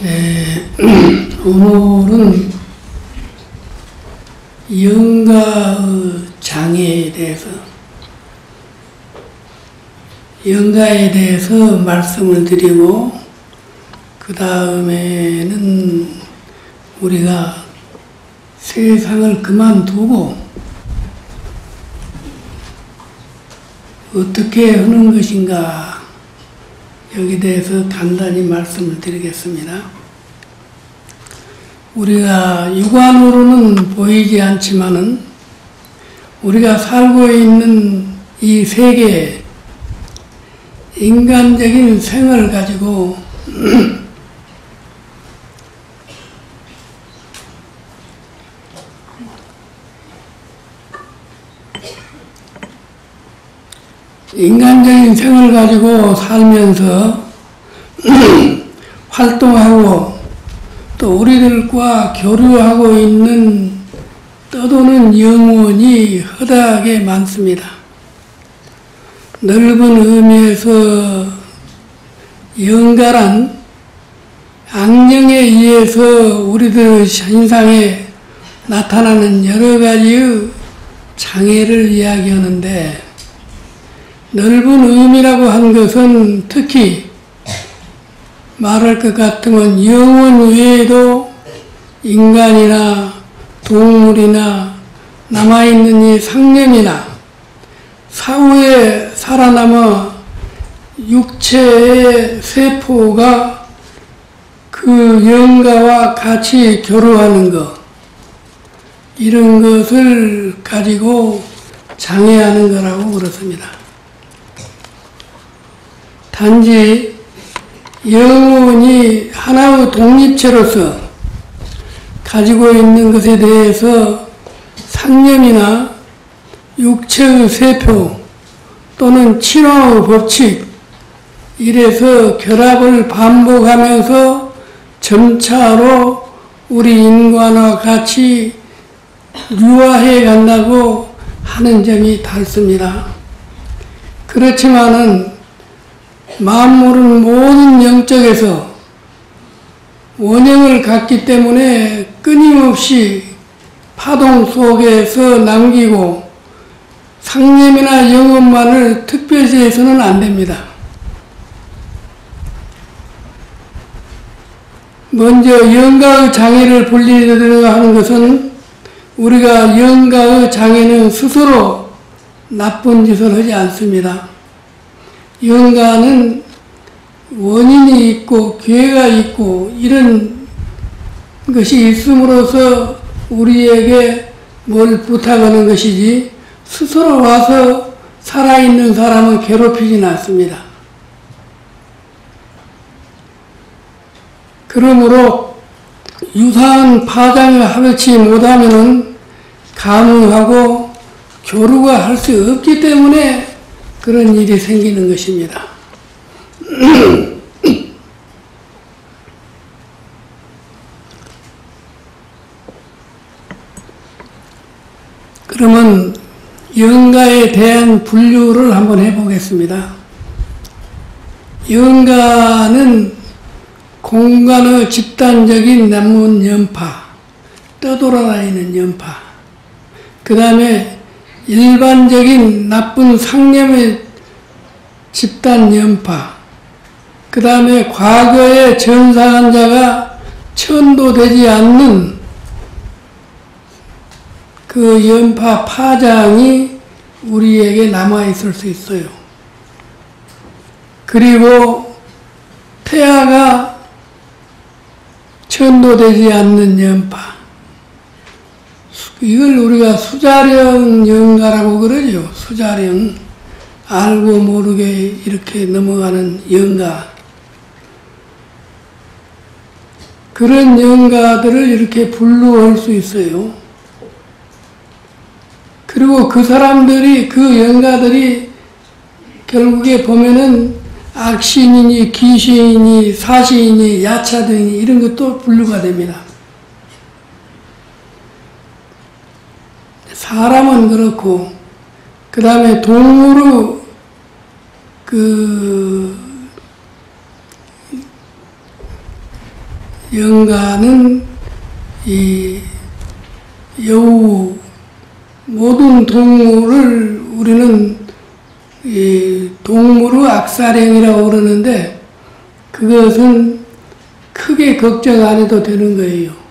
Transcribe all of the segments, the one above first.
에, 오늘은 영가의 장애에 대해서 영가에 대해서 말씀을 드리고 그 다음에는 우리가 세상을 그만두고 어떻게 하는 것인가 여기에 대해서 간단히 말씀을 드리겠습니다. 우리가 육안으로는 보이지 않지만은 우리가 살고 있는 이 세계에 인간적인 생을 가지고 인간적인 생을 가지고 살면서 활동하고 또 우리들과 교류하고 있는 떠도는 영혼이 허다하게 많습니다. 넓은 의미에서 영가란 악령에 의해서 우리들 신상에 나타나는 여러 가지의 장애를 이야기하는데 넓은 의미라고 한 것은 특히 말할 것 같으면 영혼 외에도 인간이나 동물이나 남아있는 이 상념이나 사후에 살아남아 육체의 세포가 그 영가와 같이 교류하는 것, 이런 것을 가지고 장애하는 거라고 그렇습니다. 단지 영혼이 하나의 독립체로서 가지고 있는 것에 대해서 상념이나 육체의 세포 또는 친화의 법칙 이래서 결합을 반복하면서 점차로 우리 인간과 같이 유화해 간다고 하는 점이 닿습니다. 그렇지만은 만물은 모든 영적에서 원형을 갖기 때문에 끊임없이 파동 속에서 남기고 상념이나 영혼만을 특별시해서는 안 됩니다. 먼저 영가의 장애를 분리하려고 하는 것은 우리가 영가의 장애는 스스로 나쁜 짓을 하지 않습니다. 영가는 원인이 있고 기회가 있고 이런 것이 있음으로써 우리에게 뭘 부탁하는 것이지 스스로 와서 살아있는 사람은 괴롭히진 않습니다. 그러므로 유사한 파장을 하지 못하면 가능하고 교류가 할 수 없기 때문에 그런 일이 생기는 것입니다. 그러면 영가에 대한 분류를 한번 해보겠습니다. 영가는 공간의 집단적인 남문 연파, 떠돌아다니는 연파, 그 다음에 일반적인 나쁜 상념의 집단 연파, 그 다음에 과거의 전사한 자가 천도되지 않는 그 연파 파장이 우리에게 남아있을 수 있어요. 그리고 태아가 천도되지 않는 연파. 이걸 우리가 수자령 영가라고 그러죠. 수자령. 알고 모르게 이렇게 넘어가는 영가. 그런 영가들을 이렇게 분류할 수 있어요. 그리고 그 사람들이, 그 영가들이 결국에 보면은 악신이니 귀신이니 사신이니 야차 등이 이런 것도 분류가 됩니다. 사람은 그렇고 그 다음에 동물의 그 영가는 이 여우 모든 동물을 우리는 이 동물의 악사령이라고 그러는데 그것은 크게 걱정 안 해도 되는 거예요.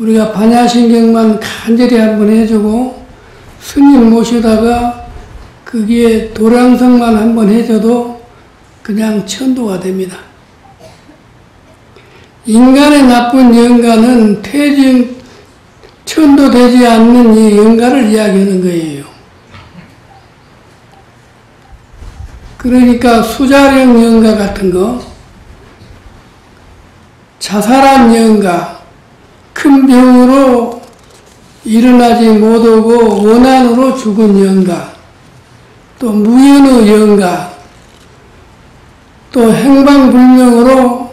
우리가 반야신경만 간절히 한번 해주고 스님 모시다가 그게 도량성만 한번 해줘도 그냥 천도가 됩니다. 인간의 나쁜 영가는 퇴진, 천도되지 않는 이 영가를 이야기하는 거예요. 그러니까 수자령 영가 같은 거, 자살한 영가, 큰 병으로 일어나지 못하고 원한으로 죽은 영가, 또 무연의 영가, 또 행방불명으로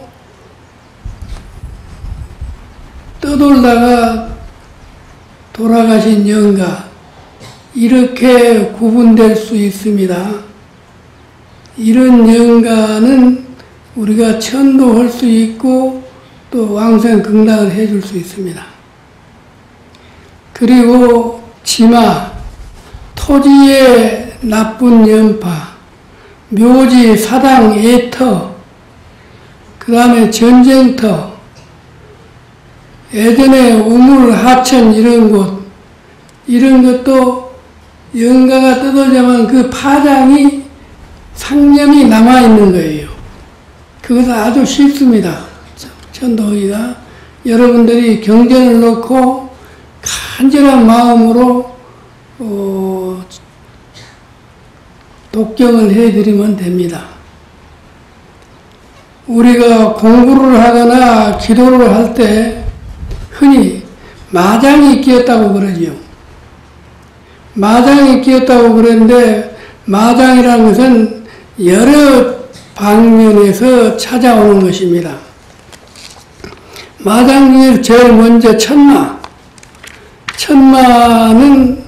떠돌다가 돌아가신 영가, 이렇게 구분될 수 있습니다. 이런 영가는 우리가 천도할 수 있고 또 왕생 극락을 해줄 수 있습니다. 그리고 지마, 토지의 나쁜 연파, 묘지, 사당, 애터, 그 다음에 전쟁터, 예전에 우물, 하천 이런 곳, 이런 것도 영가가 떠돌자면 그 파장이 상념이 남아있는 거예요. 그것은 아주 쉽습니다. 천도기가 여러분들이 경전을 놓고 간절한 마음으로 어, 독경을 해드리면 됩니다. 우리가 공부를 하거나 기도를 할 때 흔히 마장이 끼었다고 그러지요. 마장이 끼었다고 그랬는데 마장이라는 것은 여러 방면에서 찾아오는 것입니다. 마장 중에 제일 먼저 천마. 천마는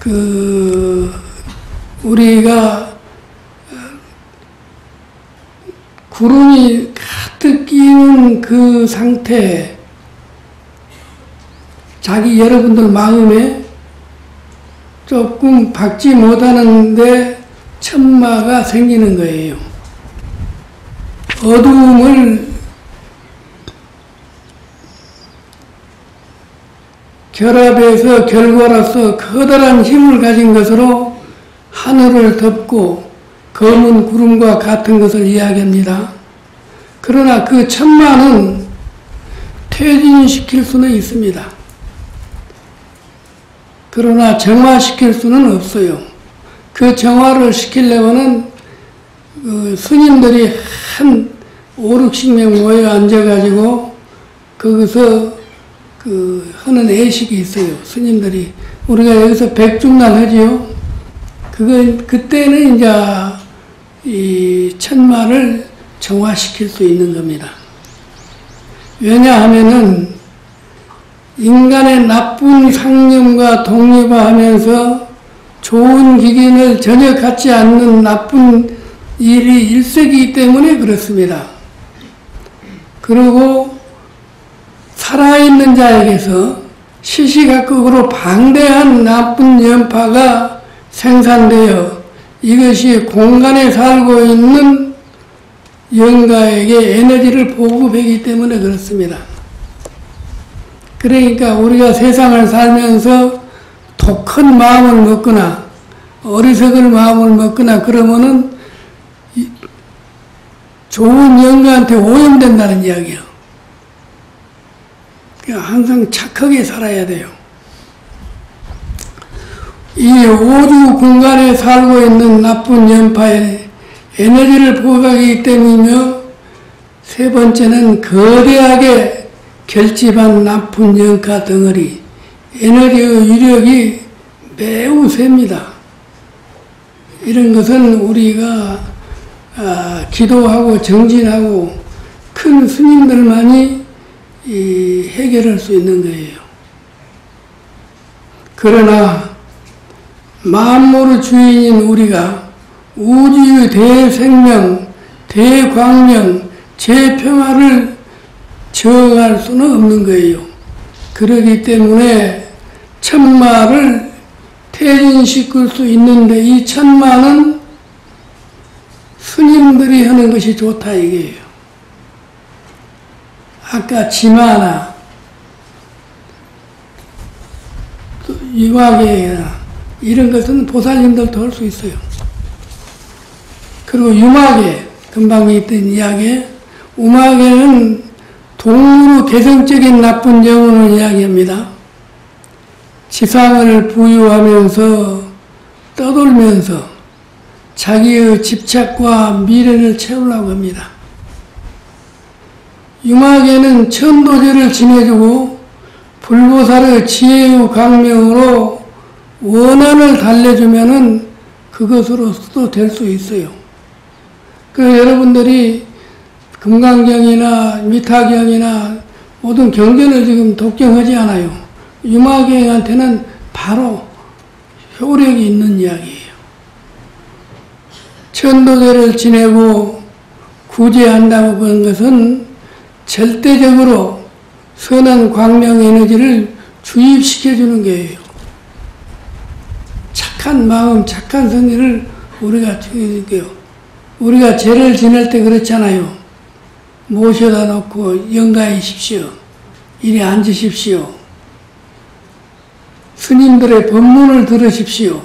그 우리가 구름이 가득 끼는 그 상태, 자기 여러분들 마음에 조금 박지 못하는데 천마가 생기는 거예요. 어두움을 결합해서 결과로서 커다란 힘을 가진 것으로 하늘을 덮고 검은 구름과 같은 것을 이야기합니다. 그러나 그 천마는 퇴진시킬 수는 있습니다. 그러나 정화시킬 수는 없어요. 그 정화를 시키려면은 그 스님들이 한 5, 60명 모여 앉아가지고 거기서 그 하는 애식이 있어요. 스님들이 우리가 여기서 백중날 하지요. 그건 그때는 이제 이 천마를 정화시킬 수 있는 겁니다. 왜냐하면은 인간의 나쁜 상념과 독립화하면서 좋은 기견을 전혀 갖지 않는 나쁜 일이 일색이기 때문에 그렇습니다. 그리고 살아있는 자에게서 시시각각으로 방대한 나쁜 연파가 생산되어 이것이 공간에 살고 있는 영가에게 에너지를 보급하기 때문에 그렇습니다. 그러니까 우리가 세상을 살면서 독한 마음을 먹거나 어리석은 마음을 먹거나 그러면은 좋은 영가한테 오염된다는 이야기예요. 항상 착하게 살아야 돼요. 이 우주 공간에 살고 있는 나쁜 연파에 에너지를 보호하기 때문이며 세 번째는 거대하게 결집한 나쁜 영가 덩어리 에너지의 위력이 매우 셉니다. 이런 것은 우리가 아, 기도하고 정진하고 큰 스님들만이 해결할 수 있는 거예요. 그러나 만물의 주인인 우리가 우주의 대생명, 대광명, 제평화를 정할 수는 없는 거예요. 그러기 때문에 천마를 퇴진시킬 수 있는데 이 천마는 스님들이 하는 것이 좋다 이게요. 아까 지마나 유마계나 이런 것은 보살님들 도 할 수 있어요. 그리고 유마계 금방 있던 이야기 우마계는 동으로 개성적인 나쁜 영혼을 이야기합니다. 지상을 부유하면서 떠돌면서 자기의 집착과 미래를 채우려고 합니다. 유마계는 천도제를 지내주고 불보살의 지혜의 강명으로 원한을 달래주면은 그것으로서도 될 수 있어요. 그 여러분들이 금강경이나 미타경이나 모든 경전을 지금 독경하지 않아요. 유마경한테는 바로 효력이 있는 이야기예요. 천도제를 지내고 구제한다고 그런 것은 절대적으로 선한 광명 에너지를 주입시켜 주는 거예요. 착한 마음, 착한 성의를 우리가 주게요. 우리가 죄를 지낼 때 그렇잖아요. 모셔다 놓고 영가이십시오. 이리 앉으십시오. 스님들의 법문을 들으십시오.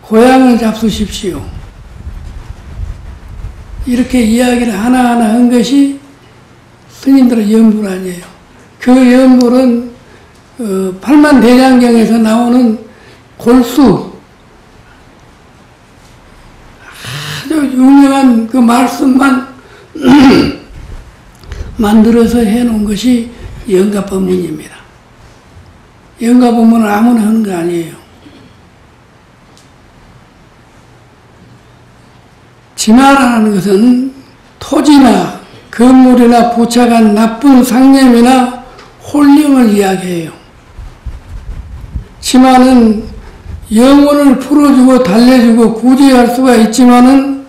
고향을 잡수십시오. 이렇게 이야기를 하나하나 한 것이 스님들의 연불 아니에요. 그 연불은 어, 팔만 대장경에서 나오는 골수 아주 유명한 그 말씀만 만들어서 해놓은 것이 영가법문입니다. 영가법문은 아무나 하는 거 아니에요. 진화라는 것은 토지나 건물이나 부착한 나쁜 상념이나 홀령을 이야기해요. 치마는 영혼을 풀어주고 달래주고 구제할 수가 있지만은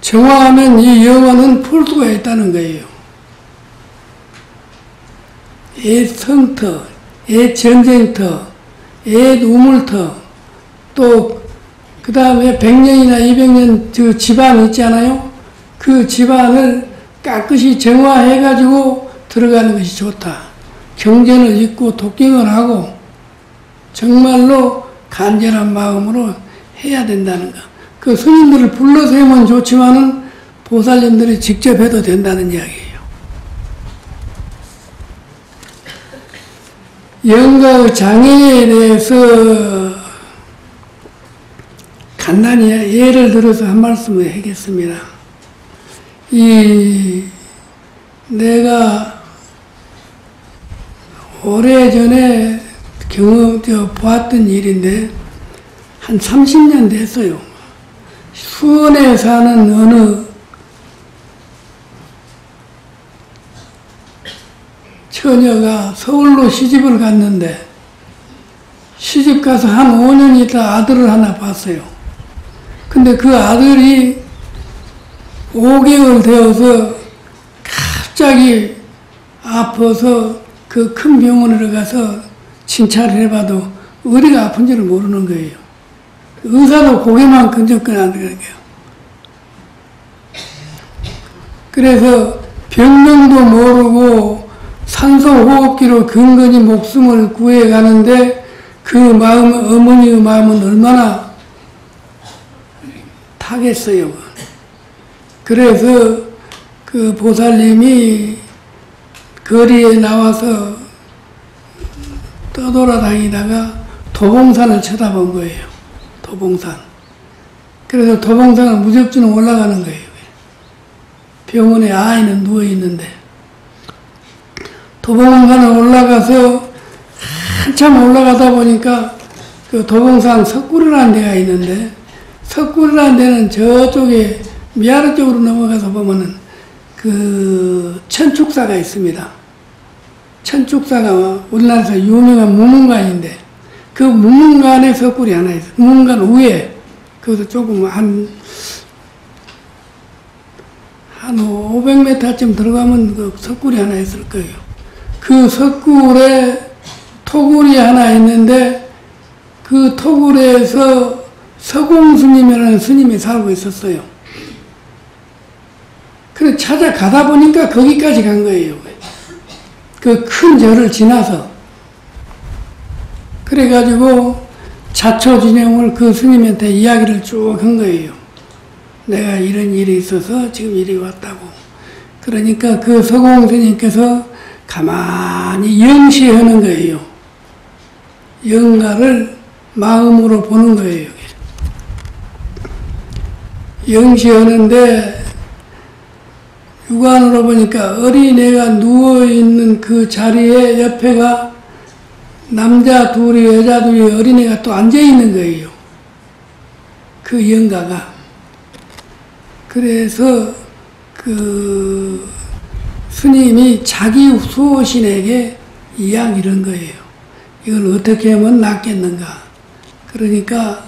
정화하면 이 영혼은 풀 수가 있다는 거예요. 옛 성터, 옛 전쟁터, 옛 우물터, 또 그 다음에 100년이나 200년 그 집안 있잖아요. 그 집안을 깨끗이 정화해가지고 들어가는 것이 좋다. 경전을 읽고 독경을 하고 정말로 간절한 마음으로 해야 된다는 거. 그 스님들을 불러서 하면 좋지만은 보살님들이 직접 해도 된다는 이야기예요. 영가의 장애에 대해서 간단히 예를 들어서 한 말씀을 하겠습니다. 이 내가 오래전에 경험, 저, 보았던 일인데, 한 30년 됐어요. 수원에 사는 어느 처녀가 서울로 시집을 갔는데, 시집 가서 한 5년 있다 아들을 하나 봤어요. 근데 그 아들이 5개월 되어서 갑자기 아파서 그 큰 병원으로 가서 진찰을 해봐도 어디가 아픈지를 모르는 거예요. 의사도 고개만 끈적끈하는 거예요. 그래서 병명도 모르고 산소호흡기로 근근히 목숨을 구해가는데 그 마음, 어머니의 마음은 얼마나 타겠어요. 그래서 그 보살님이 거리에 나와서 떠돌아다니다가 도봉산을 쳐다본 거예요. 도봉산. 그래서 도봉산을 무적주는 올라가는 거예요. 병원에 아이는 누워 있는데 도봉산을 올라가서 한참 올라가다 보니까 그 도봉산 석굴이라는 데가 있는데 석굴이라는 데는 저쪽에 미아르 쪽으로 넘어가서 보면은 그 천축사가 있습니다. 천축사가 우리나라에서 유명한 무문관인데 그 무문관에 석굴이 하나 있어요. 무문관 위에 그것도 조금 한, 한한 500m쯤 들어가면 그 석굴이 하나 있을 거예요. 그 석굴에 토굴이 하나 있는데 그 토굴에서 서공 스님이라는 스님이 살고 있었어요. 그래 찾아가다 보니까 거기까지 간 거예요. 그 큰 절을 지나서. 그래가지고 자초진영을 그 스님한테 이야기를 쭉 한 거예요. 내가 이런 일이 있어서 지금 이리 왔다고. 그러니까 그 서공 스님께서 가만히 영시하는 거예요. 영가를 마음으로 보는 거예요. 영시하는데 육안으로 보니까 어린애가 누워있는 그 자리에 옆에가 남자 둘이 여자 둘이 어린애가 또 앉아있는 거예요. 그 영가가. 그래서 그 스님이 자기 수호신에게 이야기를 한 거예요. 이걸 어떻게 하면 낫겠는가. 그러니까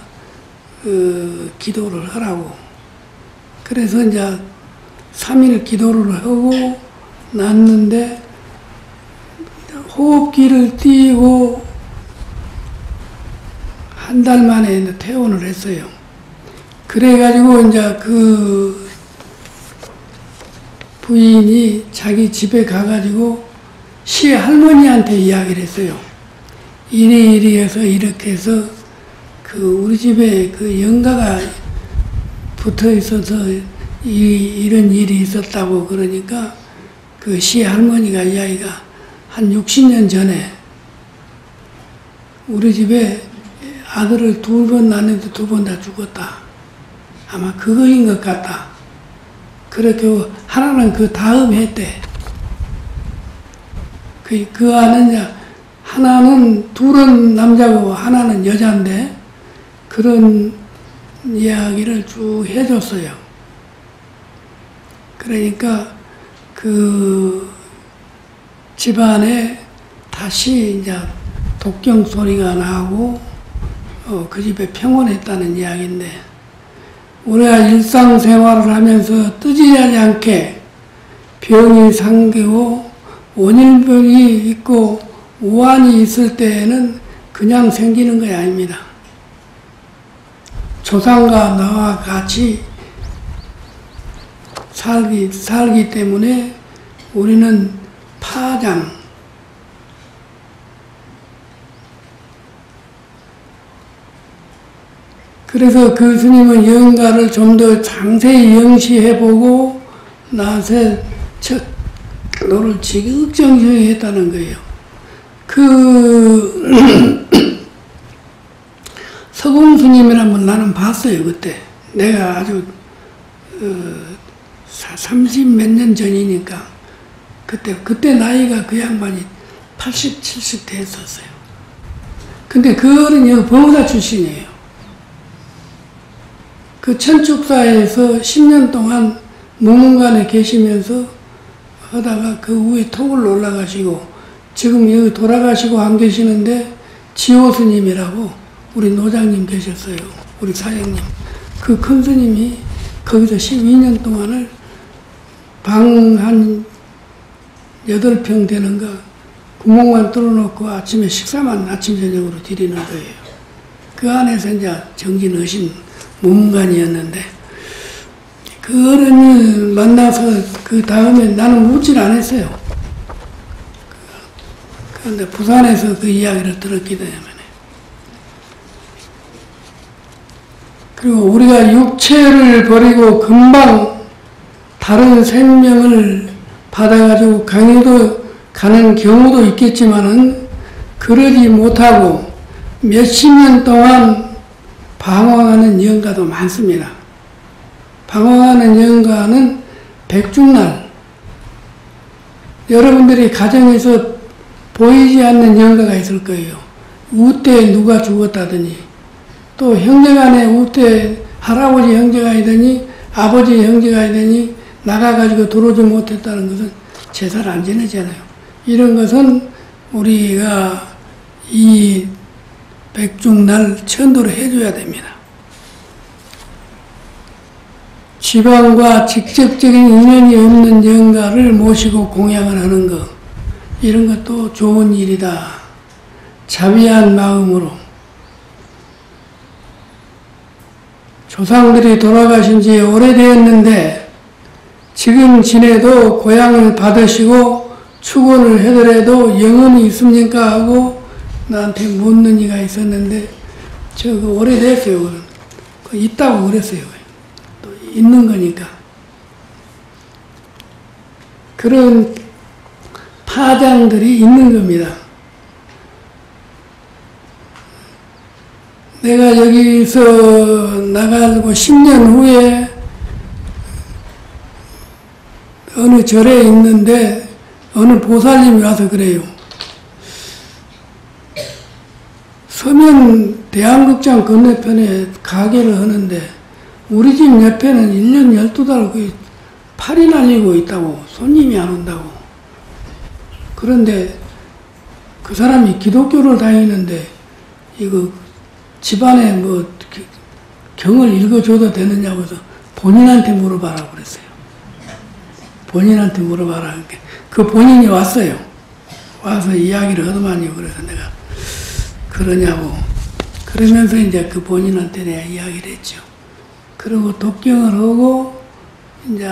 그 기도를 하라고. 그래서 이제 3일 기도를 하고 났는데 호흡기를 띄고 한 달 만에 퇴원을 했어요. 그래가지고 이제 그 부인이 자기 집에 가가지고 시 할머니한테 이야기를 했어요. 이리 이리 해서 이렇게 해서 그 우리 집에 그 영가가 붙어 있어서 이, 이런 일이 있었다고 그러니까 그 시 할머니가 이야기가 한 60년 전에 우리 집에 아들을 두 번 낳는데 두 번 다 죽었다. 아마 그거인 것 같다. 그렇게 하나는 그 다음 해 때. 그, 그 이제 하나는 둘은 남자고 하나는 여자인데 그런 이야기를 쭉 해줬어요. 그러니까 그 집안에 다시 이제 독경 소리가 나고 어, 그 집에 평온했다는 이야기인데 우리가 일상생활을 하면서 뜨지하지 않게 병이 상기고 원인병이 있고 우환이 있을 때에는 그냥 생기는 것이 아닙니다. 조상과 나와 같이 살기, 살기 때문에 우리는 파장, 그래서 그 스님은 영가를 좀더 상세히 영시해보고 나서 천도를 지극정성히 했다는 거예요. 그 서공 스님이란 분 나는 봤어요 그때. 내가 아주 어, 30 몇 년 전이니까 그때 그때 나이가 그 양반이 80, 70 됐었어요. 근데 그 어른이 법무사 출신이에요. 그 천축사에서 10년 동안 무문관에 계시면서 하다가 그 위에 톡을 올라가시고 지금 여기 돌아가시고 안 계시는데 지호 스님이라고 우리 노장님 계셨어요. 우리 사장님. 그 큰 스님이 거기서 12년 동안을 방 한 8평 되는 거 구멍만 뚫어놓고 아침에 식사만 아침 저녁으로 드리는 거예요. 그 안에서 이제 정진하신 문관이었는데 그 어른을 만나서 그 다음에 나는 묻질 않았어요. 그런데 부산에서 그 이야기를 들었기 때문에 그리고 우리가 육체를 버리고 금방 다른 생명을 받아가지고 강의도 가는 경우도 있겠지만은 그러지 못하고 몇십 년 동안 방황하는 영가도 많습니다. 방황하는 영가는 백중날 여러분들이 가정에서 보이지 않는 영가가 있을 거예요. 우때 누가 죽었다더니 또 형제간에 우때 할아버지 형제가 있더니 아버지 형제가 있더니 나가가지고 들어오지 못했다는 것은 제사를 안 지내잖아요. 이런 것은 우리가 이 백중날 천도를 해줘야 됩니다. 지방과 직접적인 인연이 없는 영가를 모시고 공양을 하는 것 이런 것도 좋은 일이다. 자비한 마음으로 조상들이 돌아가신 지 오래되었는데 지금 지내도 고향을 받으시고 축원을 해더라도 영혼이 있습니까 하고 나한테 묻는 이가 있었는데 저그 오래됐어요. 그 있다고 그랬어요. 또 있는 거니까. 그런 파장들이 있는 겁니다. 내가 여기서 나가고 10년 후에 어느 절에 있는데 어느 보살님이 와서 그래요. 서면 대한극장 건너편에 가게를 하는데 우리 집 옆에는 1년 12달 그 팔이 날리고 있다고 손님이 안 온다고 그런데 그 사람이 기독교를 다니는데 이거 집안에 뭐 경을 읽어줘도 되느냐고 해서 본인한테 물어봐라 그랬어요. 본인한테 물어봐라. 그 본인이 왔어요. 와서 이야기를 하더만요. 그래서 내가 그러냐고. 그러면서 이제 그 본인한테 내가 이야기를 했죠. 그리고 독경을 하고 이제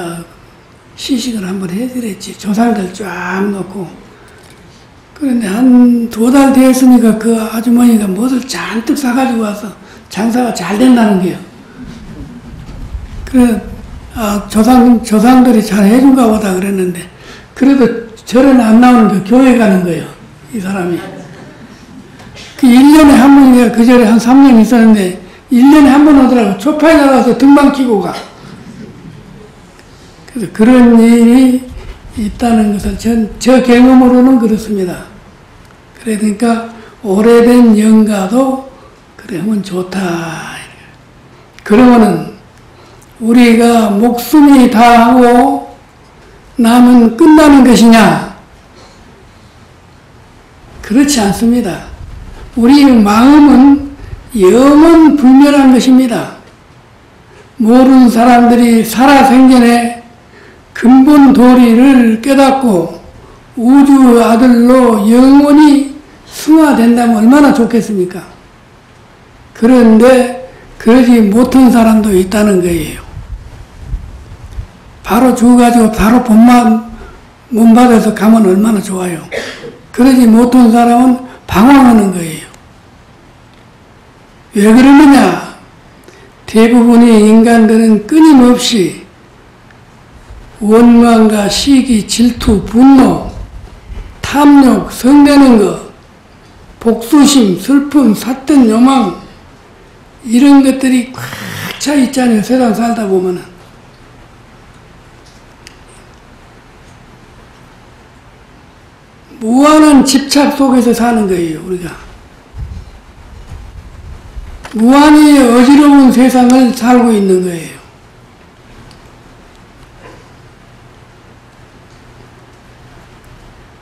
시식을 한번 해드렸지. 조상들 쫙 놓고. 그런데 한 두 달 됐으니까 그 아주머니가 뭐를 잔뜩 사가지고 와서 장사가 잘 된다는 게요. 그래, 아, 조상, 조상들이 잘 해준가 보다 그랬는데, 그래도 절에는 안 나오는 게 교회 가는 거예요. 이 사람이. 그 1년에 한 번이가 그 절에 한 3년 있었는데, 1년에 한 번 오더라고. 초파에 나가서 등반 끼고 가. 그래서 그런 일이 있다는 것을 전, 저 경험으로는 그렇습니다. 그러니까 오래된 영가도 그래 하면 좋다. 그러면은 우리가 목숨이 다하고 남은 끝나는 것이냐? 그렇지 않습니다. 우리 마음은 영원 불멸한 것입니다. 모르는 사람들이 살아생전에 근본 도리를 깨닫고 우주 아들로 영원히 승화된다면 얼마나 좋겠습니까? 그런데 그러지 못한 사람도 있다는 거예요. 바로 죽어가지고 바로 본만 못 받아서 가면 얼마나 좋아요. 그러지 못한 사람은 방황하는 거예요. 왜 그러느냐? 대부분의 인간들은 끊임없이 원망과 시기, 질투, 분노, 탐욕, 성내는 것, 복수심, 슬픔, 사탄, 요망 이런 것들이 꽉 차 있잖아요. 세상 살다 보면은. 무한한 집착 속에서 사는 거예요, 우리가. 무한히 어지러운 세상을 살고 있는 거예요.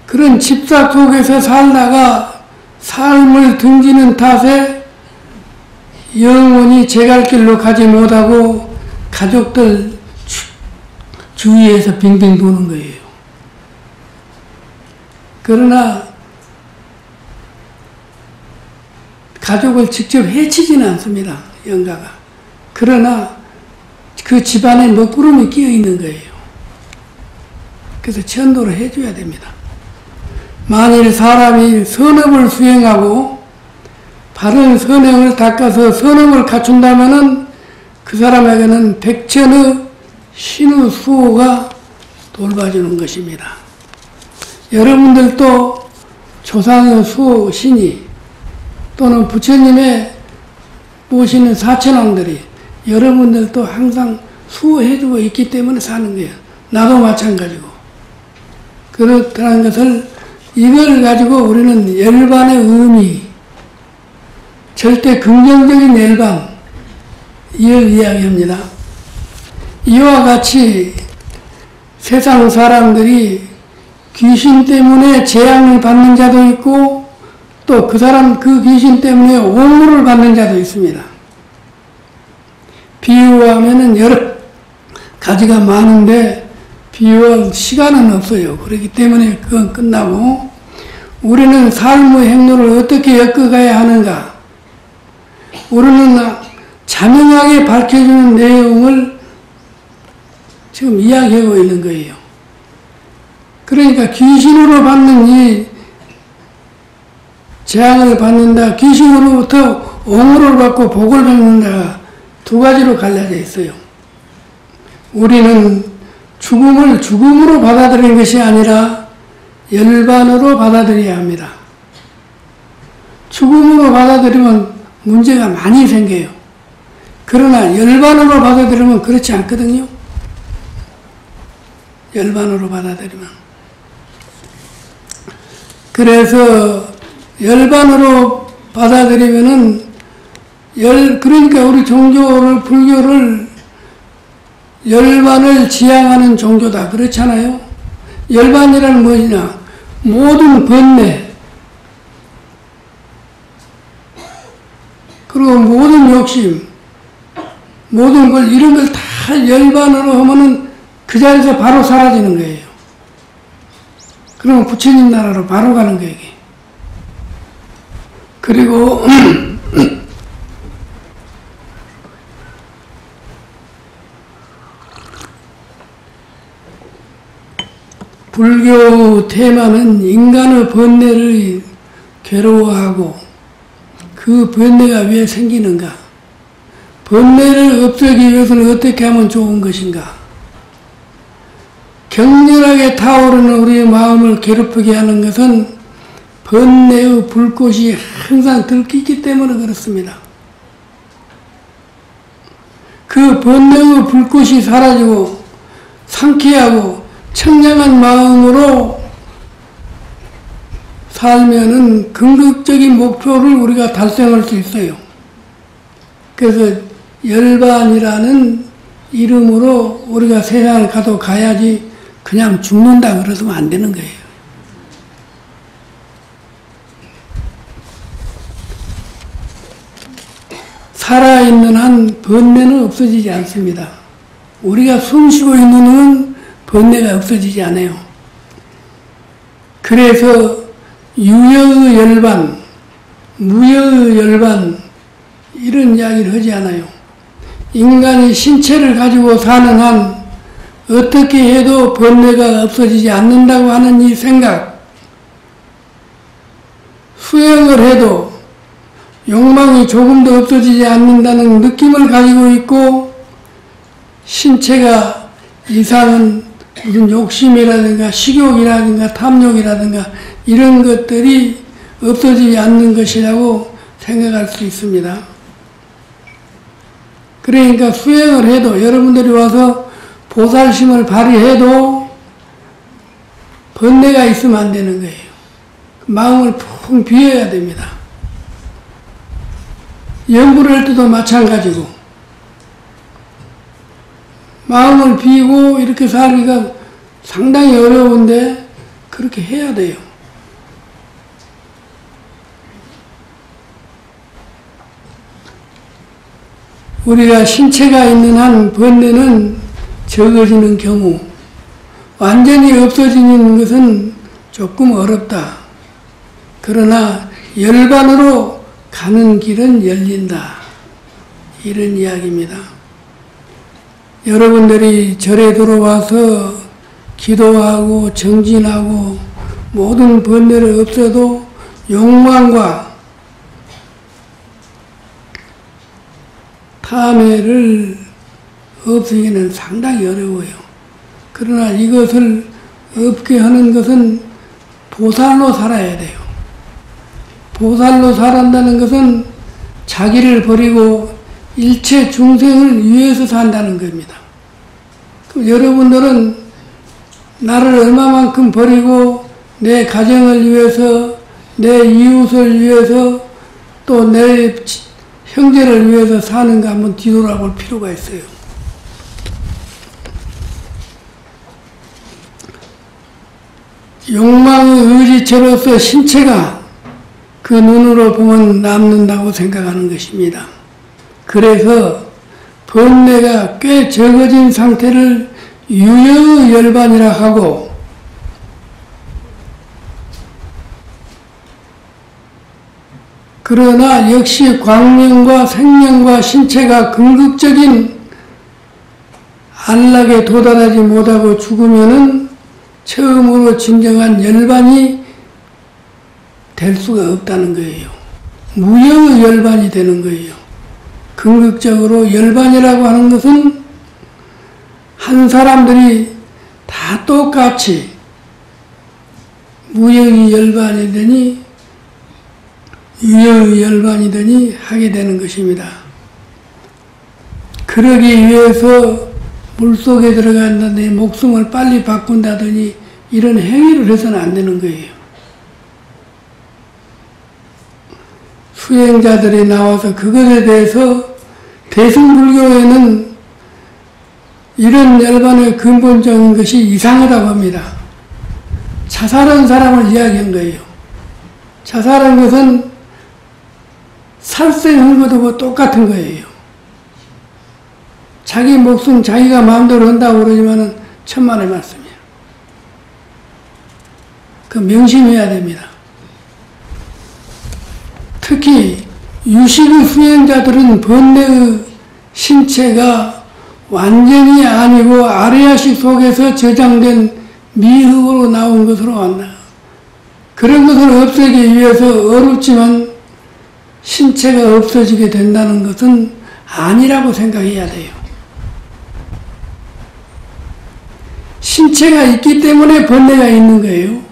그런 집착 속에서 살다가 삶을 등지는 탓에 영원히 제 갈 길로 가지 못하고 가족들 주, 위에서 빙빙 도는 거예요. 그러나 가족을 직접 해치지는 않습니다. 영가가. 그러나 그 집안에 먹구름이 끼어 있는 거예요. 그래서 천도를 해줘야 됩니다. 만일 사람이 선업을 수행하고 바른 선행을 닦아서 선업을 갖춘다면은 그 사람에게는 백천의 신의 수호가 돌봐주는 것입니다. 여러분들도 조상의 수호 신이 또는 부처님의 모시는 사천왕들이 여러분들도 항상 수호해주고 있기 때문에 사는 거예요. 나도 마찬가지고. 그렇다는 것을 이걸 가지고 우리는 열반의 의미, 절대 긍정적인 열반, 이걸 이야기합니다. 이와 같이 세상 사람들이 귀신 때문에 재앙을 받는 자도 있고 또 그 사람 그 귀신 때문에 옹물을 받는 자도 있습니다. 비유하면은 여러 가지가 많은데 비유할 시간은 없어요. 그렇기 때문에 그건 끝나고 우리는 삶의 행로를 어떻게 엮어가야 하는가? 우리는 자명하게 밝혀주는 내용을 지금 이야기하고 있는 거예요. 그러니까 귀신으로 받는 이 재앙을 받는다, 귀신으로부터 옹호를 받고 복을 받는다 두 가지로 갈려져 있어요. 우리는 죽음을 죽음으로 받아들이는 것이 아니라 열반으로 받아들여야 합니다. 죽음으로 받아들이면 문제가 많이 생겨요. 그러나 열반으로 받아들이면 그렇지 않거든요. 열반으로 받아들이면. 그래서 열반으로 받아들이면은 열 그러니까 우리 종교를 불교를 열반을 지향하는 종교다 그렇잖아요. 열반이라는 무엇이냐? 모든 번뇌 그리고 모든 욕심 모든 걸 이런 걸 다 열반으로 하면은 그 자리에서 바로 사라지는 거예요. 그러면 부처님 나라로 바로 가는 거예요. 그리고 불교 테마는 인간의 번뇌를 괴로워하고 그 번뇌가 왜 생기는가? 번뇌를 없애기 위해서는 어떻게 하면 좋은 것인가? 격렬하게 타오르는 우리의 마음을 괴롭히게 하는 것은 번뇌의 불꽃이 항상 들키기 때문에 그렇습니다. 그 번뇌의 불꽃이 사라지고 상쾌하고 청량한 마음으로 살면은 긍정적인 목표를 우리가 달성할 수 있어요. 그래서 열반이라는 이름으로 우리가 세상을 가도 가야지 그냥 죽는다 그러서는 안 되는 거예요. 살아있는 한 번뇌는 없어지지 않습니다. 우리가 숨 쉬고 있는 한 번뇌가 없어지지 않아요. 그래서 유여의 열반, 무여의 열반 이런 이야기를 하지 않아요. 인간이 신체를 가지고 사는 한 어떻게 해도 번뇌가 없어지지 않는다고 하는 이 생각, 수행을 해도 욕망이 조금도 없어지지 않는다는 느낌을 가지고 있고 신체가 이상은 무슨 욕심이라든가 식욕이라든가 탐욕이라든가 이런 것들이 없어지지 않는 것이라고 생각할 수 있습니다. 그러니까 수행을 해도 여러분들이 와서 보살심을 발휘해도 번뇌가 있으면 안 되는 거예요. 마음을 푹 비워야 됩니다. 연구를 할 때도 마찬가지고 마음을 비고 이렇게 살기가 상당히 어려운데 그렇게 해야 돼요. 우리가 신체가 있는 한 번뇌는 적어지는 경우 완전히 없어지는 것은 조금 어렵다. 그러나 열반으로 가는 길은 열린다. 이런 이야기입니다. 여러분들이 절에 들어와서 기도하고 정진하고 모든 번뇌를 없애도 욕망과 탐해를 없애기는 상당히 어려워요. 그러나 이것을 없게 하는 것은 보살로 살아야 돼요. 보살로 살아다는 것은 자기를 버리고 일체 중생을 위해서 산다는 겁니다. 그럼 여러분들은 나를 얼마만큼 버리고 내 가정을 위해서, 내 이웃을 위해서, 또 내 형제를 위해서 사는가 한번 뒤돌아볼 필요가 있어요. 욕망의 의지처로서 신체가 그 눈으로 보면 남는다고 생각하는 것입니다. 그래서 번뇌가 꽤 적어진 상태를 유여 열반이라 하고 그러나 역시 광명과 생명과 신체가 궁극적인 안락에 도달하지 못하고 죽으면은 처음으로 진정한 열반이 될 수가 없다는 거예요. 무형의 열반이 되는 거예요. 궁극적으로 열반이라고 하는 것은 한 사람들이 다 똑같이 무형의 열반이 되니 유형의 열반이 되니 하게 되는 것입니다. 그러기 위해서 물속에 들어간다더니 목숨을 빨리 바꾼다더니 이런 행위를 해서는 안 되는 거예요. 수행자들이 나와서 그것에 대해서 대승불교에는 이런 열반의 근본적인 것이 이상하다고 합니다. 자살한 사람을 이야기한 거예요. 자살한 것은 살생한 것하고 똑같은 거예요. 자기 목숨 자기가 마음대로 한다고 그러지만은 천만의 말씀이에요. 그 명심해야 됩니다. 특히 유식의 수행자들은 번뇌의 신체가 완전히 아니고 아레아식 속에서 저장된 미흙으로 나온 것으로 왔나. 그런 것을 없애기 위해서 어렵지만 신체가 없어지게 된다는 것은 아니라고 생각해야 돼요. 신체가 있기 때문에 번뇌가 있는 거예요.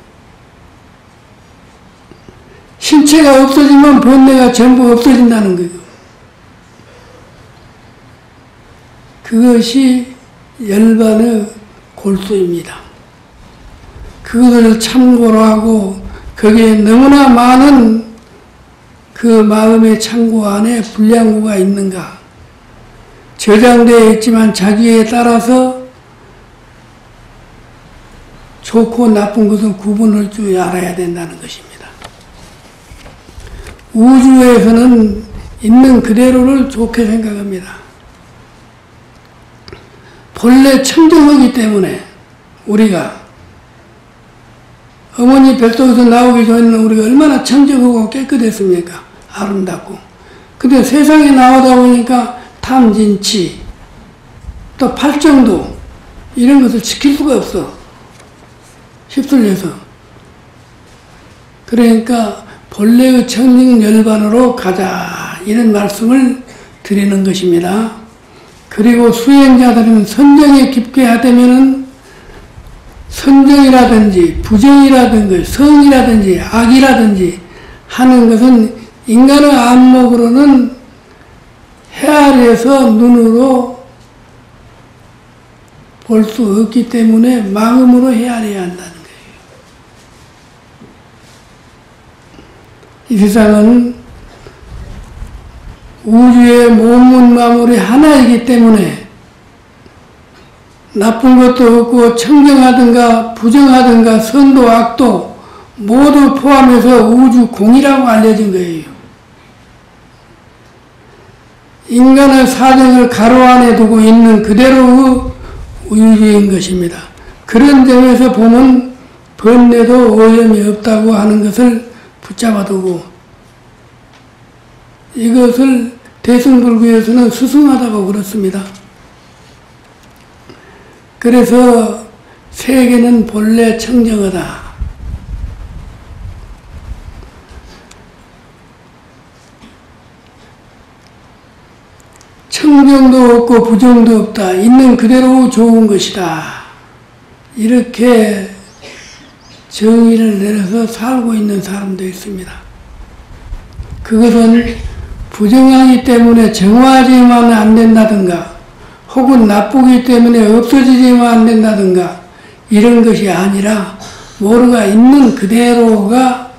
신체가 없어지면 번뇌가 전부 없어진다는 거예요. 그것이 열반의 골수입니다. 그것을 참고로 하고 거기에 너무나 많은 그 마음의 창고 안에 불량구가 있는가 저장되어 있지만 자기에 따라서 좋고 나쁜 것을 구분할 줄 알아야 된다는 것입니다. 우주에서는 있는 그대로를 좋게 생각합니다. 본래 청정하기 때문에 우리가 어머니 뱃속에서 나오기 전에는 우리가 얼마나 청정하고 깨끗했습니까? 아름답고. 근데 세상에 나오다 보니까 탐진치, 또 팔정도, 이런 것을 지킬 수가 없어. 휩쓸려서. 그러니까 본래의 청정 열반으로 가자. 이런 말씀을 드리는 것입니다. 그리고 수행자들은 선정에 깊게 하되면은 선정이라든지 부정이라든지 성이라든지 악이라든지 하는 것은 인간의 안목으로는 헤아려서 눈으로 볼 수 없기 때문에 마음으로 헤아려야 한다는 거예요. 이 세상은 우주의 몸문 마물이 하나이기 때문에 나쁜 것도 없고 청정하든가 부정하든가 선도 악도 모두 포함해서 우주 공이라고 알려진 거예요. 인간의 사정을 가로 안에 두고 있는 그대로의 우주인 것입니다. 그런 점에서 보면 번뇌도 오염이 없다고 하는 것을 붙잡아두고 이것을 대승불교에서는 수승하다고 그렇습니다. 그래서 세계는 본래 청정하다. 청정도 없고 부정도 없다. 있는 그대로 좋은 것이다. 이렇게 정의를 내려서 살고 있는 사람도 있습니다. 그것은 부정하기 때문에 정화하지만 안 된다든가 혹은 나쁘기 때문에 없어지지만 안 된다든가 이런 것이 아니라 모르가 있는 그대로가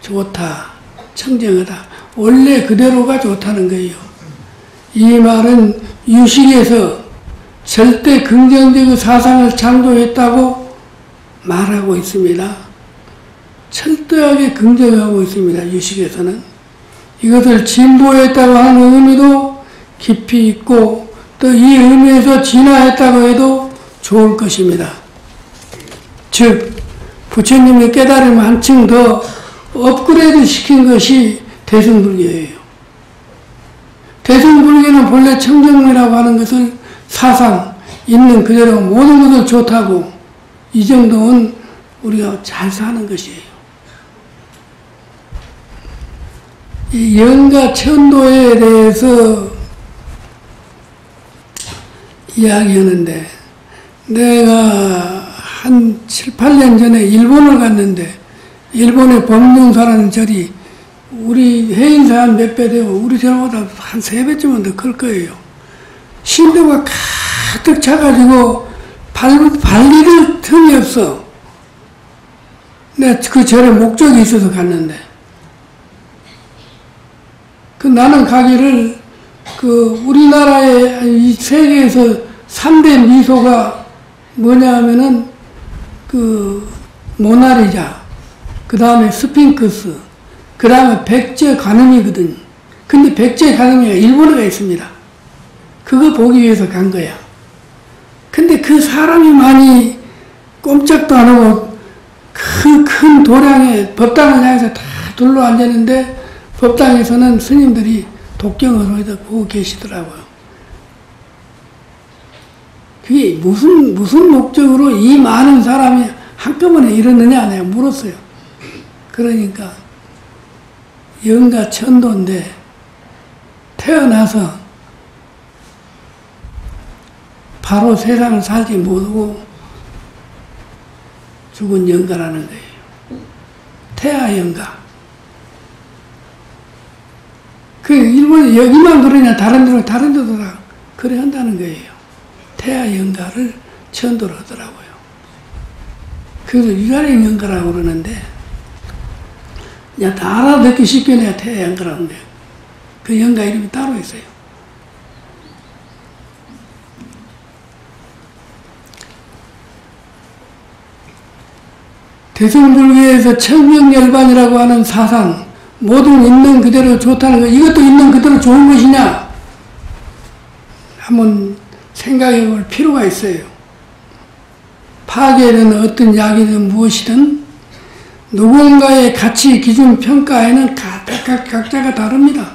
좋다. 청정하다. 원래 그대로가 좋다는 거예요. 이 말은 유식에서 절대 긍정적인 사상을 창조했다고 말하고 있습니다. 철저하게 긍정하고 있습니다. 유식에서는. 이것을 진보했다고 하는 의미도 깊이 있고 또 이 의미에서 진화했다고 해도 좋을 것입니다. 즉 부처님의 깨달음을 한층 더 업그레이드 시킨 것이 대승불교예요. 대승불교는 본래 청정이라고 하는 것은 사상 있는 그대로 모든 것을 좋다고 이 정도는 우리가 잘 사는 것이에요. 이 영가 천도에 대해서 이야기하는데 내가 한 7, 8년 전에 일본을 갔는데 일본의 법륜사라는 절이 우리 해인사 한 몇 배 되고 우리 절보다 한 세 배쯤은 더 클 거예요. 신도가 가득 차가지고 발, 발리를 틈이 없어. 내가 그 절에 목적이 있어서 갔는데. 그 나는 가기를 그 우리나라의 이 세계에서 3대 미소가 뭐냐 하면은 그 모나리자, 그 다음에 스핑크스, 그 다음에 백제 관음이거든. 근데 백제 관음이가 일본어가 있습니다. 그거 보기 위해서 간 거야. 근데 그 사람이 많이 꼼짝도 안 하고 그 큰 도량에 법당을 향해서 다 둘러 앉았는데 법당에서는 스님들이 독경으로 보고 계시더라고요. 그게 무슨, 무슨 목적으로 이 많은 사람이 한꺼번에 이러느냐 내가 물었어요. 그러니까 영가 천도인데 태어나서 바로 세상을 살지 못하고 죽은 영가라는 거예요. 태아 영가. 그 일본에 여기만 그러냐 다른 데로 다른 데도 다 그래 한다는 거예요. 태아 영가를 천도를 하더라고요. 그래서 유가리 영가라고 그러는데 야, 다 알아듣기 쉽게 내가 태아 영가라고 하는데 그 영가 이름이 따로 있어요. 대승불교에서 청명열반이라고 하는 사상, 모든 있는 그대로 좋다는 거, 이것도 있는 그대로 좋은 것이냐? 한번 생각해 볼 필요가 있어요. 파괴는 어떤 약이든 무엇이든 누군가의 가치, 기준, 평가에는 각각, 각자가 다릅니다.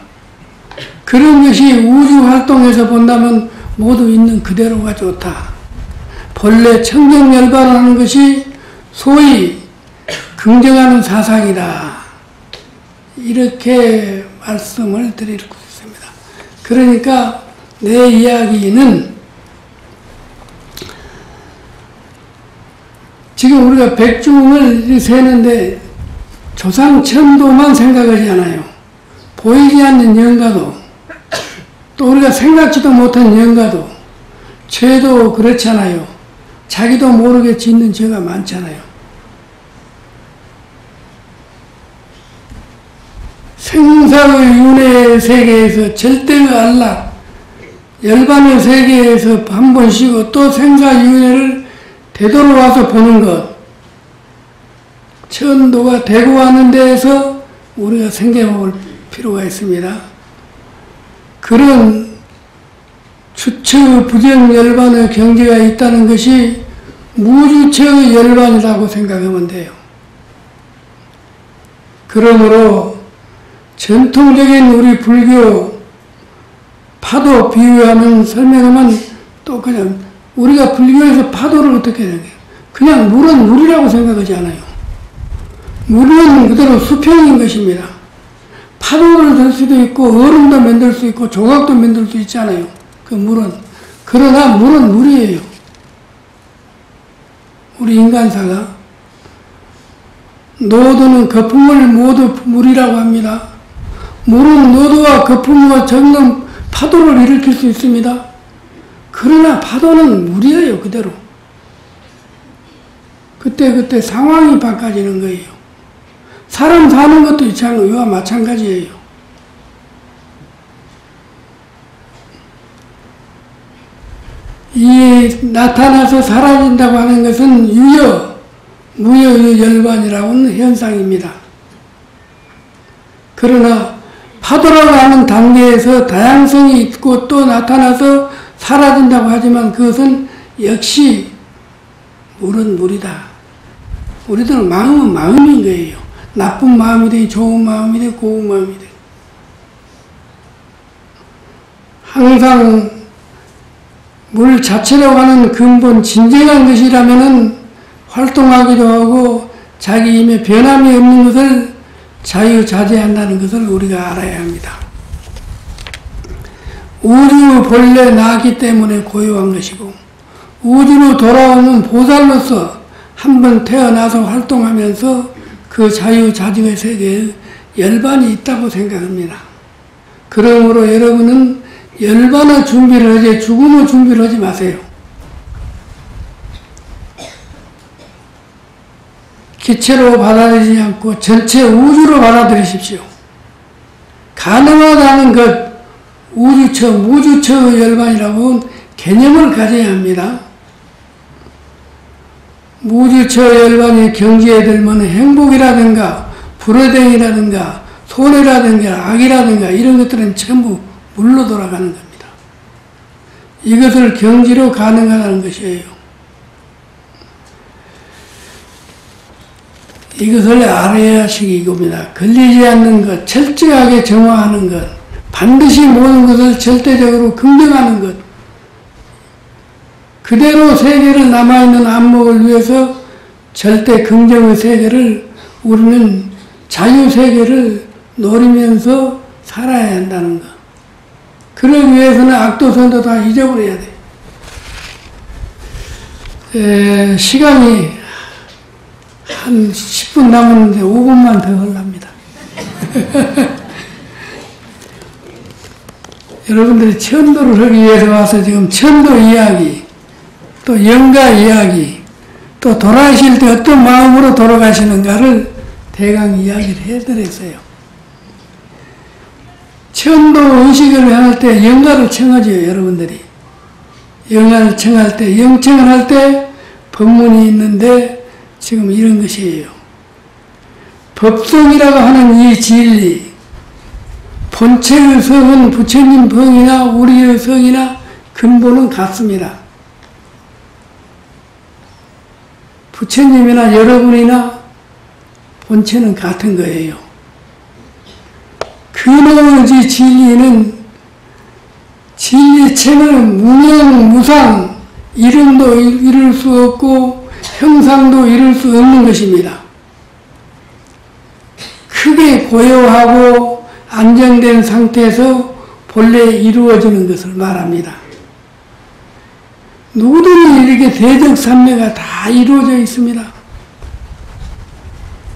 그런 것이 우주 활동에서 본다면 모두 있는 그대로가 좋다. 본래 청정열반하는 것이 소위 긍정하는 사상이다. 이렇게 말씀을 드리고 있습니다. 그러니까 내 이야기는 지금 우리가 백중을 세는데 조상천도만 생각하지 않아요. 보이지 않는 영가도 또 우리가 생각지도 못한 영가도 죄도 그렇잖아요. 자기도 모르게 짓는 죄가 많잖아요. 생사의 윤회 세계에서 절대의 안락, 열반의 세계에서 한 번 쉬고 또 생사윤회를 되돌아와서 보는 것. 천도가 되고 하는 데에서 우리가 생겨볼 필요가 있습니다. 그런 주처 부정 열반의 경계가 있다는 것이 무주처 열반이라고 생각하면 돼요. 그러므로 전통적인 우리 불교 파도 비유하는 설명하면 또 그냥 우리가 불교에서 파도를 어떻게 해야 돼? 그냥 물은 물이라고 생각하지 않아요. 물은 그대로 수평인 것입니다. 파도를 될 수도 있고 얼음도 만들 수 있고 조각도 만들 수 있잖아요. 그 물은 그러나 물은 물이에요. 우리 인간사가 노도는 거품을 모두 물이라고 합니다. 물은 노도와 거품과 적는 파도를 일으킬 수 있습니다. 그러나 파도는 물이에요, 그대로. 그때그때 그때 상황이 바꿔지는 거예요. 사람 사는 것도 이와 마찬가지예요. 이 나타나서 사라진다고 하는 것은 유여, 무여 열반이라고 하는 현상입니다. 그러나 파도라고 하는 단계에서 다양성이 있고 또 나타나서 사라진다고 하지만 그것은 역시 물은 물이다. 우리들은 마음은 마음인 거예요. 나쁜 마음이든 좋은 마음이든 고운 마음이든. 항상 물 자체로 가는 근본 진정한 것이라면은 활동하기도 하고 자기 힘에 변함이 없는 것을 자유자재한다는 것을 우리가 알아야 합니다. 우주 본래 나기 때문에 고요한 것이고 우주로 돌아오는 보살로서 한번 태어나서 활동하면서 그 자유자직의 세계에 열반이 있다고 생각합니다. 그러므로 여러분은 열반의 준비를 하지 죽음의 준비를 하지 마세요. 기체로 받아들이지 않고 전체 우주로 받아들이십시오. 가능하다는 것, 우주처, 무주처 열반이라고 개념을 가져야 합니다. 무주처 열반이 경지에 들면 행복이라든가 불어댕이라든가 손해라든가 악이라든가 이런 것들은 전부 물로 돌아가는 겁니다. 이것을 경지로 가능하다는 것이에요. 이것을 알아야 하시기 이겁니다. 걸리지 않는 것, 철저하게 정화하는 것, 반드시 모든 것을 절대적으로 긍정하는 것, 그대로 세계를 남아있는 안목을 위해서 절대 긍정의 세계를 우리는 자유 세계를 노리면서 살아야 한다는 것. 그러기 위해서는 악도선도 다 잊어버려야 돼. 에, 시간이 한 10분 남았는데 5분만 더 하랍니다. 여러분들이 천도를 하기 위해서 와서 지금 천도 이야기, 또 영가 이야기, 또 돌아가실 때 어떤 마음으로 돌아가시는가를 대강 이야기를 해드렸어요. 천도 의식을 할 때 영가를 청하죠, 여러분들이. 영가를 청할 때, 영청을 할 때 법문이 있는데 지금 이런 것이에요. 법성이라고 하는 이 진리, 본체의 성은 부처님 성이나 우리의 성이나 근본은 같습니다. 부처님이나 여러분이나 본체는 같은 거예요. 근원의 진리는 진리체는 무명, 무상, 이름도 이룰 수 없고 형상도 이룰 수 없는 것입니다. 크게 고요하고 안정된 상태에서 본래 이루어지는 것을 말합니다. 누구든지 이렇게 대적산매가 다 이루어져 있습니다.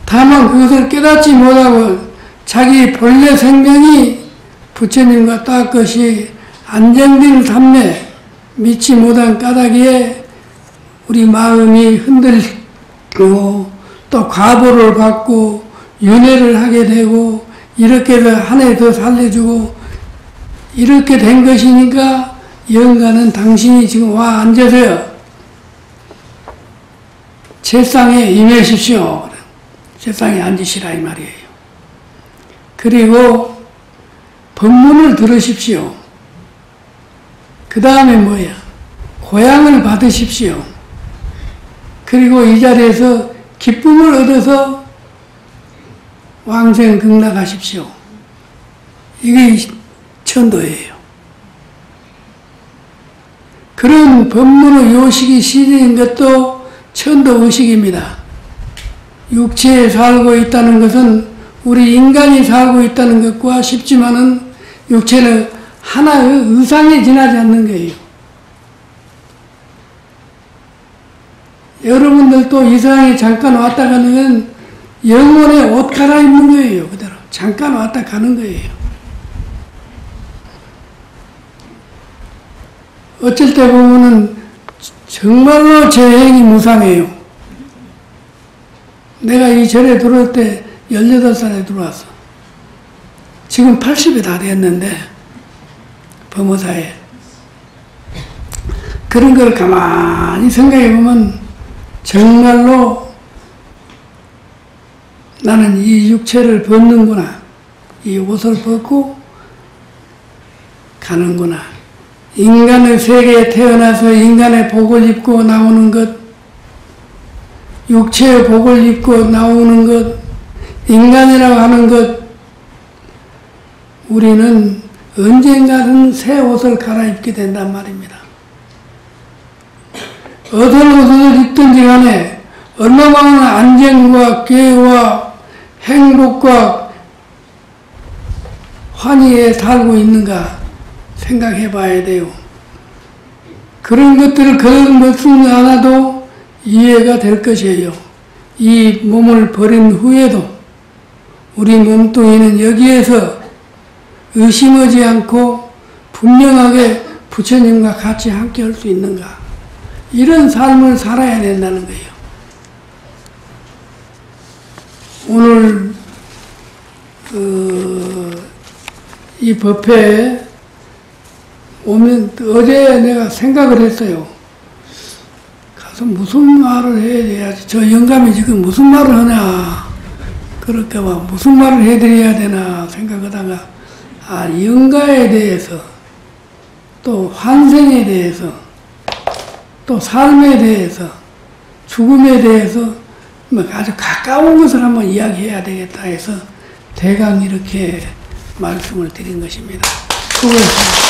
다만 그것을 깨닫지 못하고 자기 본래 생명이 부처님과 똑같이 안정된 삼매 믿지 못한 까닭에 우리 마음이 흔들리고 또 과보를 받고 윤회를 하게 되고 이렇게 한 해 더 살려주고 이렇게 된 것이니까 영가는 당신이 지금 와 앉으세요. 제상에 임하십시오. 제상에 앉으시라 이 말이에요. 그리고 법문을 들으십시오. 그 다음에 뭐야? 고향을 받으십시오. 그리고 이 자리에서 기쁨을 얻어서 왕생 극락하십시오. 이게 천도예요. 그런 법문의 요식이 시인 것도 천도 의식입니다. 육체에 살고 있다는 것은 우리 인간이 살고 있다는 것과 쉽지만은 육체는 하나의 의상에 지나지 않는 거예요. 여러분들도 이상에 잠깐 왔다 가는 건 영혼의 옷 갈아입는 거예요. 그대로. 잠깐 왔다 가는 거예요. 어쩔 때 보면은 정말로 제 행이 무상해요. 내가 이 절에 들어올 때 18살에 들어왔어. 지금 80이 다 됐는데, 범어사에. 그런 걸 가만히 생각해 보면 정말로 나는 이 육체를 벗는구나. 이 옷을 벗고 가는구나. 인간의 세계에 태어나서 인간의 복을 입고 나오는 것, 육체의 복을 입고 나오는 것, 인간이라고 하는 것, 우리는 언젠가는 새 옷을 갈아입게 된단 말입니다. 어떤 옷을 입든지 간에 얼마만한 안정과 기회와 행복과 환희에 살고 있는가 생각해 봐야 돼요. 그런 것들을 그런 것은 않아도 이해가 될 것이에요. 이 몸을 버린 후에도 우리 몸뚱이는 여기에서 의심하지 않고 분명하게 부처님과 같이 함께 할 수 있는가. 이런 삶을 살아야 된다는 거예요. 오늘 어, 이 법회에 오면 어제 내가 생각을 했어요. 가서 무슨 말을 해야 돼야지. 저 영감이 지금 무슨 말을 하냐. 그럴까 봐 무슨 말을 해드려야 되나 생각하다가 아 영가에 대해서 또 환생에 대해서 또 삶에 대해서 죽음에 대해서 뭐 아주 가까운 것을 한번 이야기해야 되겠다 해서 대강 이렇게 말씀을 드린 것입니다. 수고했습니다.